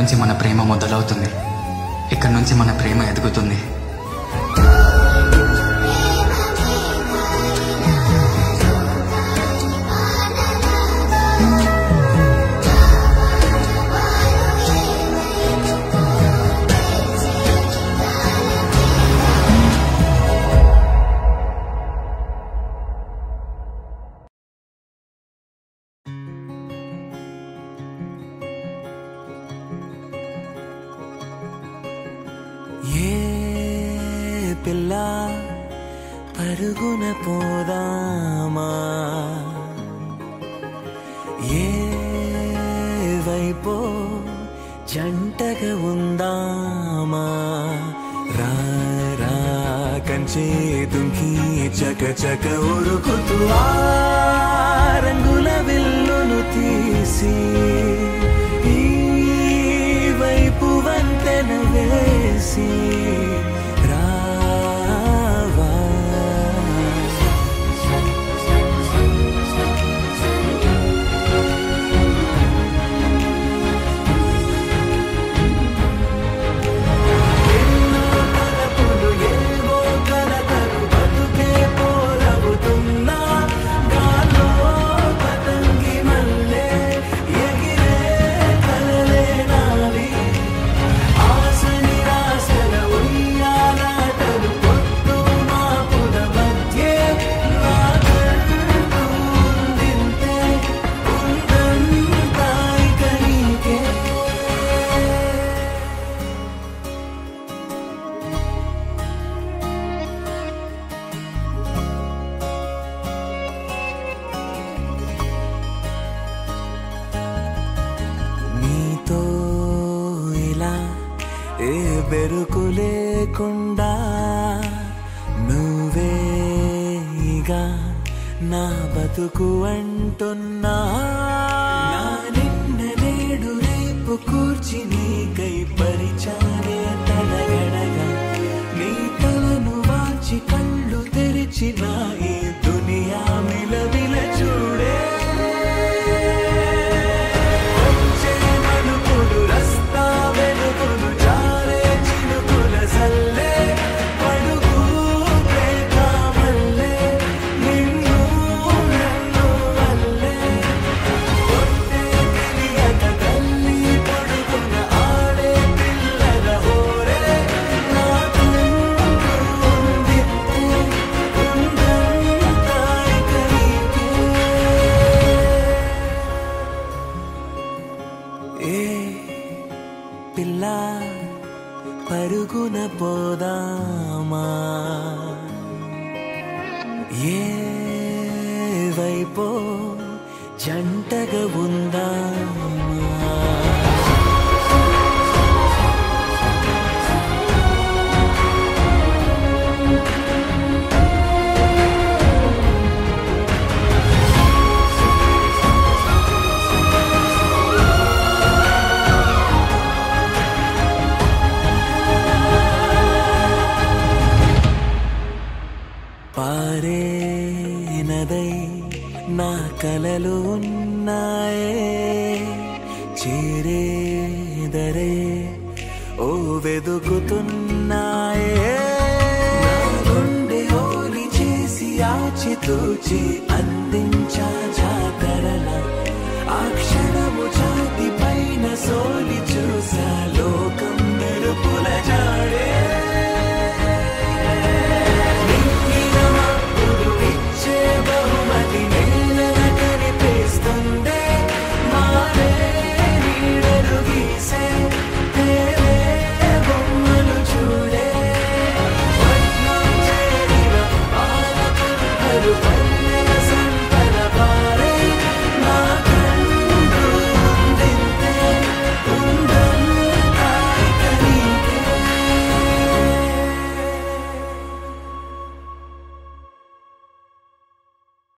మన ప్రేమ మొదలవుతుంది. ఇక్కడ నుంచి మన ప్రేమ ఎదుగుతుంది. ఏ పిల్ల పరుగున పోదామా? ఏ వైపో జంటగా ఉందామా? రా రా కంచే దుంకి చక చక ఉరుకుతూ రంగుల విల్లును తీసి see. బెరుకు లేకుండా నువ్వేగా నా బతుకు అంటున్నా. నా నిన్న నేడు రేపు కూర్చి నీకై పరిచారే తడగడగా నీ తలను వాచి కళ్ళు తెరిచినాయి పరుగున పోదామా? ఏ వైపో జంటగా ఉందామా? చేరేదరే ఓ వెదుకుతున్నాయే. గుండె ఓలి చేసి ఆచితూచి అందించా జాతరల ఆ